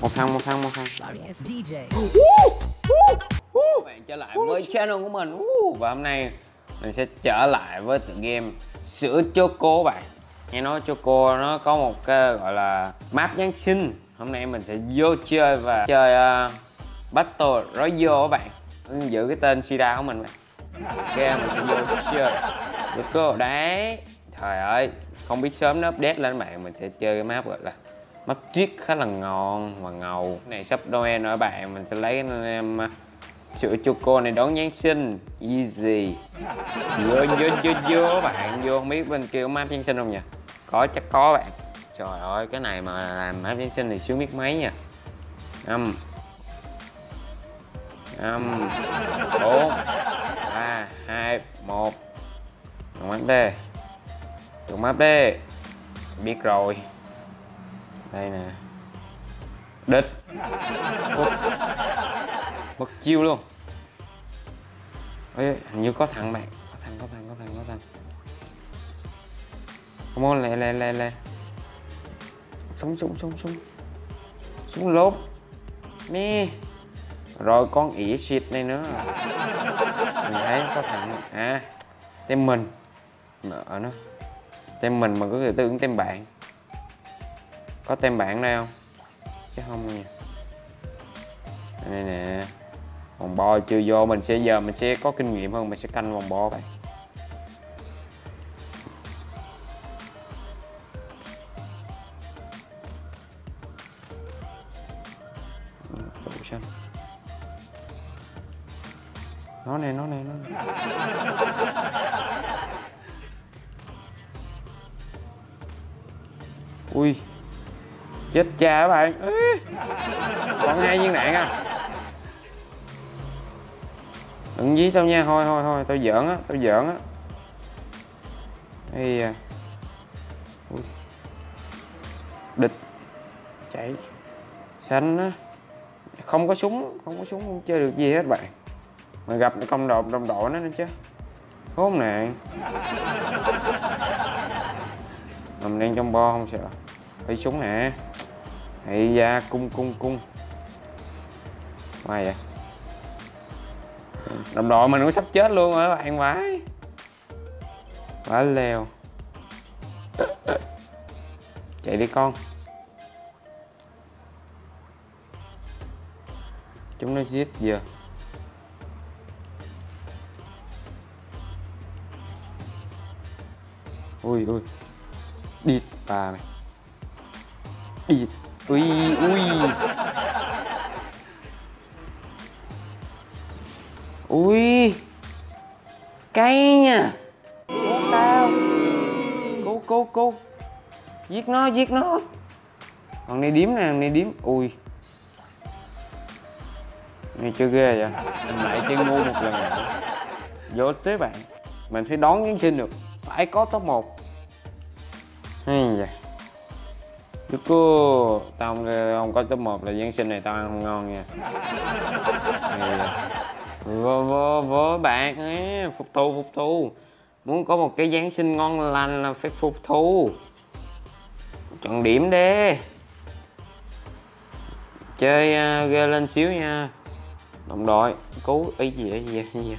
một thằng một thằng một thằng. Bạn trở lại với channel của mình. Và hôm nay mình sẽ trở lại với tựa game sữa choco bạn. Nghe nói choco nó có một cái gọi là map giáng sinh. Hôm nay mình sẽ vô chơi và chơi uh, battle royale các bạn. Mình giữ cái tên sida của mình. Bạn ok mình sẽ vô chơi. Choco đấy. Trời ơi không biết sớm nó update lên bạn mình sẽ chơi cái map gọi là mắt trick khá là ngon và ngầu. Cái này sắp Noel rồi bạn. Mình sẽ lấy anh em à, sữa choco này đón Giáng sinh. Easy. Vô vô vô vô bạn. Vô, không biết bên kia có map Giáng sinh không nhỉ? Có, chắc có bạn. Trời ơi, cái này mà làm map Giáng sinh thì sướng biết mấy nha năm. Năm. Bốn. Ba. Hai. Một. Chọn map đi. Chọn map đi. Biết rồi đây nè. Đích Úp. Chiêu luôn. Ấy hình như có thằng bạn. Có thằng, có thằng, có thằng, có thằng. Không on, lẹ, lẹ, lẹ, lẹ. Súng, súng, súng, súng Súng lốp. Nè. Rồi con ỉa xịt này nữa. Mình thấy có thằng À Tem mình. Mở nó. Tem mình mà có thể tương tem bạn. Có tem bản đây không? Chứ không nha. Đây nè. Vòng bo chưa vô, mình sẽ giờ mình sẽ có kinh nghiệm hơn, mình sẽ canh vòng bo vậy xanh. Nó nè nó nè nó nè. Ui chết cha các bạn. Còn hai viên đạn à. Đừng dí tao nha, thôi thôi thôi, tao giỡn á, tao giỡn á. Thì à. địch. Chạy. Xanh á. Không có súng, không có súng không chơi được gì hết bạn. Mà gặp công đồng đồng đội nó nữa chứ. Khốn nạn. Mình đang trong bo không sợ. Lấy súng nè. Ây da, cung cung cung. Mai vậy? Đồng đội mình cũng sắp chết luôn rồi bạn vãi Vãi leo Chạy đi con. Chúng nó giết giờ. Ui ui. Đi bà mày. Đi Ui ui. Ui. Cây nha. Cứu tao. Cố cố cố Giết nó giết nó. Còn này điếm nè này điếm. Ui. Này chưa ghê vậy. Mình lại chơi ngu một lần. Vô tới bạn. Mình phải đón Giáng sinh được. Phải có top 1 Hay vậy. Chú cô Tao không, không có top 1 là Giáng sinh này tao ăn không ngon nha. Vô vô vô bạn ấy phục thù phục thù. Muốn có một cái giáng sinh ngon lành là phải phục thù. Chọn điểm đi. Chơi uh, ghê lên xíu nha. Đồng đội cứu ý gì ấy gì vậy, gì.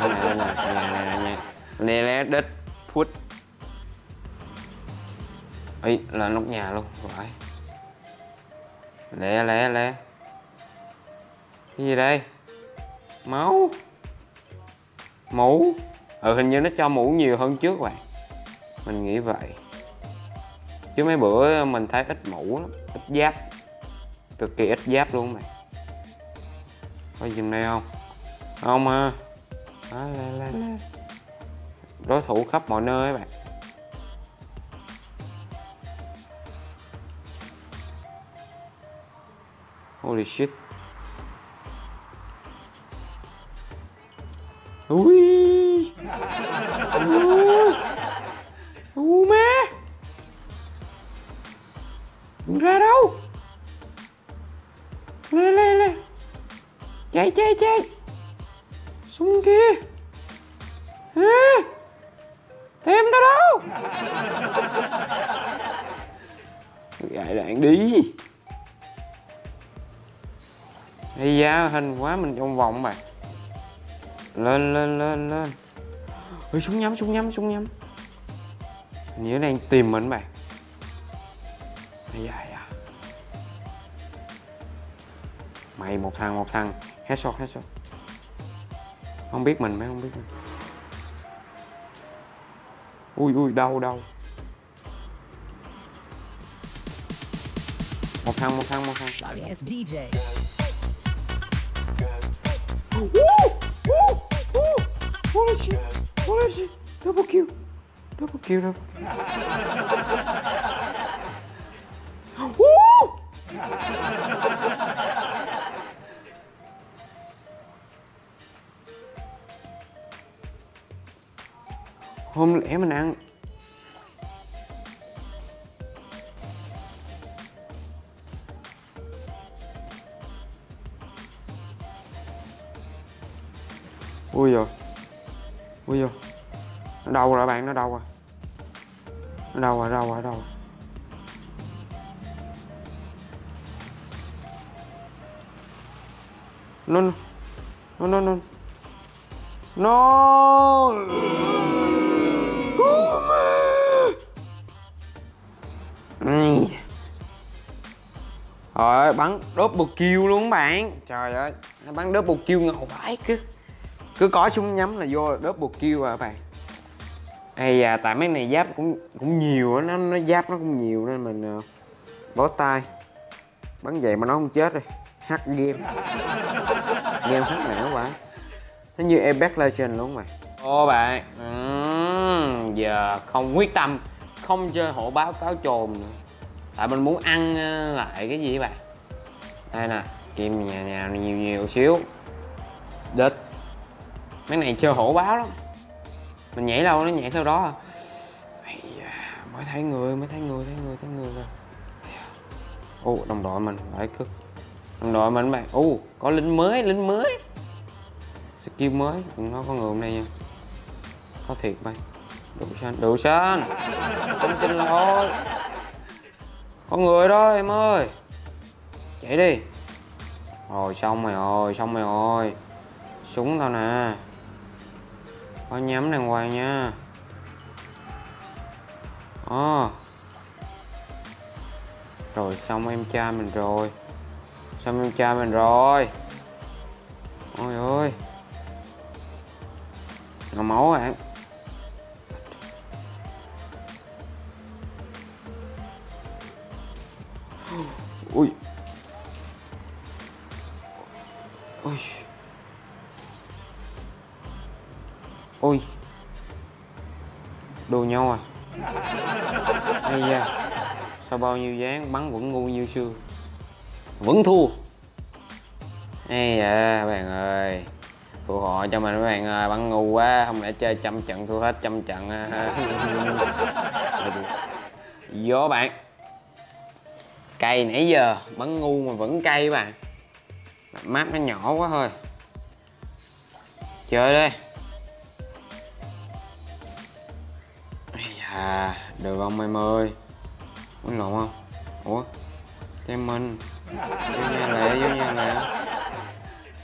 Đây nè nè nè nè nè. Nè nè nè nè ấy là nóc nhà luôn phải lẹ lẹ lẹ. Cái gì đây? Máu. Mũ. Ừ hình như nó cho mũ nhiều hơn trước bạn. Mình nghĩ vậy. Chứ mấy bữa mình thấy ít mũ lắm ít giáp. Cực kỳ ít giáp luôn mày có dừng đây không? Không à. Lê, lê, lê. đối thủ khắp mọi nơi bạn. Holy shit. Ui. Ui. Mẹ. đừng ra đâu. Lê lê lê. Chạy chạy chạy. Xuống kia. À, thêm tao đâu. Gại đạn đi hay giá hình quá, mình trong vòng bạn lên lên lên lên. Ơi súng nhắm súng nhắm súng nhắm. Nhớ đang tìm mình bạn ai da da. Mày một thằng một thằng. Headshot headshot không biết mình mấy không biết mình. Ui ui, đau đau. Một thằng một thằng một thằng. Woo! it's DJ. Holy shit! Holy shit! Double kill! Double kill, double kill. Woo! Hôm lẽ mình ăn Ui rồi Ui rồi Nó đâu rồi bạn, nó đâu rồi Nó đâu rồi, đâu rồi, đâu rồi nó nó nó nó. Nó. Trời ơi, bắn double kill luôn bạn. Trời ơi nó Bắn double kill ngầu vãi cứ cứ có súng nhắm là vô là buộc kêu à bạn. Hay à tại mấy này giáp cũng cũng nhiều á nó, nó giáp nó cũng nhiều nên mình uh, bó tay. Bắn vậy mà nó không chết rồi. Hack game. Game hack não quá. Nó như Apex Legends luôn mày Ô bạn. Ừm, Giờ không quyết tâm Không chơi hộ báo cáo trồn nữa. Tại mình muốn ăn à, lại cái gì bạn Đây nè Kim nhà nhà nhiều nhiều xíu. Đít Mấy này chơi hổ báo lắm. Mình nhảy đâu nó nhảy theo đó à. Mới thấy người, mới thấy người thấy người thấy người rồi ô đồng đội mình, phải cực. Đồng đội mình bạn. Ô có lính mới lính mới. Skill mới nó có người hôm nay nha. Có thiệt bay. Đủ xanh đủ xanh. Không tin thôi. Có người đó em ơi. Chạy đi. Rồi, xong rồi rồi, xong rồi rồi. Súng tao nè có nhắm đàng hoàng nha. À. rồi, xong em cha mình rồi. Xong em cha mình rồi. Ôi ơi. Ngồi máu bạn ui. Ui. Ui đùa nhau à? Ây da. Sau bao nhiêu dáng bắn vẫn ngu như xưa. Vẫn thua. Ây da bạn ơi. Phù hộ cho mình các bạn ơi bắn ngu quá không lẽ chơi trăm trận thua hết trăm trận à. vô bạn. Cây nãy giờ bắn ngu mà vẫn cay bạn. Map nó nhỏ quá thôi. Chơi đi à, Được không em ơi? Quýnh lộn không? Ủa? Thế minh. Vô nhà lẹ vô nhà lẹ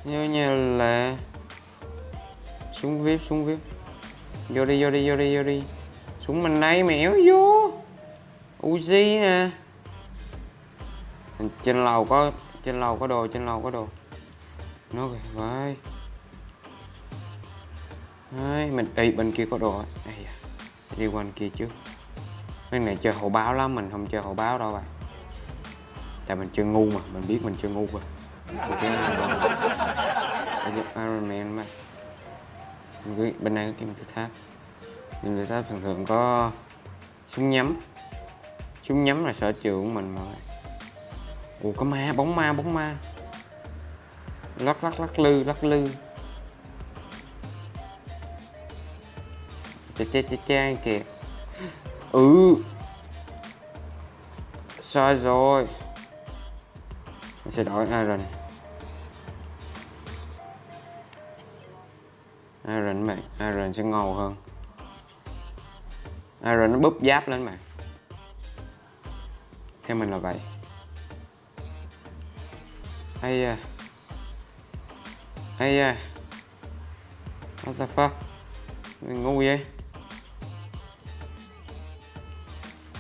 Vô nhà lẹ Xuống vip xuống vip Vô đi vô đi vô đi vô đi. Xuống mình đây mẻo vô. Uzi nè. Trên lầu có trên lầu có đồ trên lầu có đồ. Nó kìa vai Đấy, mình đi bên kia có đồ. Ây đi qua bên kia trước. Cái này chơi hộ báo lắm mình không chơi hộ báo đâu bạn. Tại mình chơi ngu mà mình biết mình chơi ngu rồi. Mình chơi Iron Man mà. Bên này có kim tự tháp. Kim tự tháp thường thường có súng nhắm. Súng nhắm là sở trường của mình mà. Ủa có ma, bóng ma, bóng ma. Lắc lắc lắc lư, lắc lư. Chà chà chà chà kìa. Ừ. Sai rồi. Mình sẽ đổi Iron. Iron mày Iron sẽ ngầu hơn. Iron nó búp giáp lên mày Theo mình là vậy. Hay à. Hay à. What the fuck? Mình ngu vậy?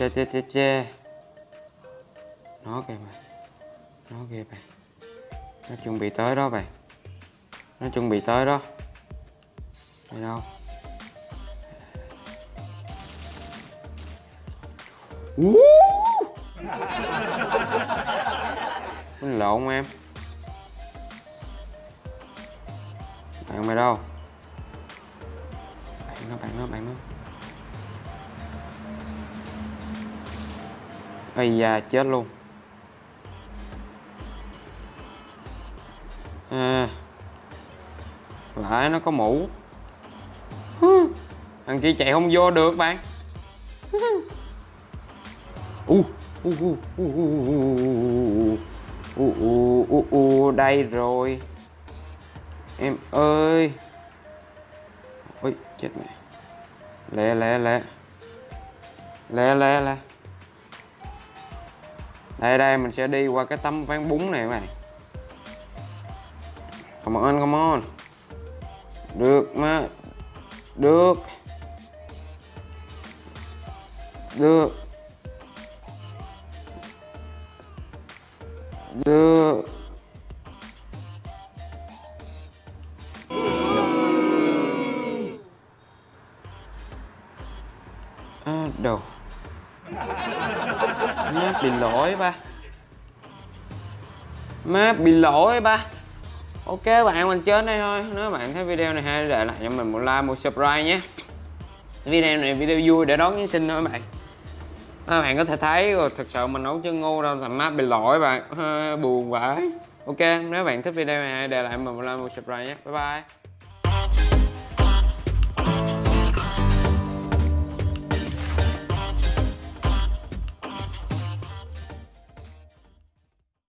Che che che che nó kìa bạn nó kìa bạn nó chuẩn bị tới đó bạn nó chuẩn bị tới đó. Đây đâu? Mình lộn em. Bạn mày đâu? Bạn nó, bạn nó, bạn nó. Ây già chết luôn À Lại nó có mũ Thằng kia chạy không vô được bạn u u u u u u u u đây rồi em ơi ôi chết mẹ lẹ lẹ lẹ lẹ lẹ lẹ đây đây mình sẽ đi qua cái tấm ván bún này mày come on come on. Được mà. Được. Được. Được. À, má bị lỗi ba. Má bị lỗi ba. Ok, bạn mình chơi đây thôi. Nếu bạn thấy video này hay, để lại cho mình một like, một subscribe nhé. Video này video vui để đón giáng sinh thôi các bạn. Các bạn có thể thấy rồi thật sự mình nấu chân ngu đâu thành mát bị lỗi, bạn. Buồn vãi. Ok, nếu bạn thích video này hãy để lại mình một like, một subscribe nhé. Bye bye.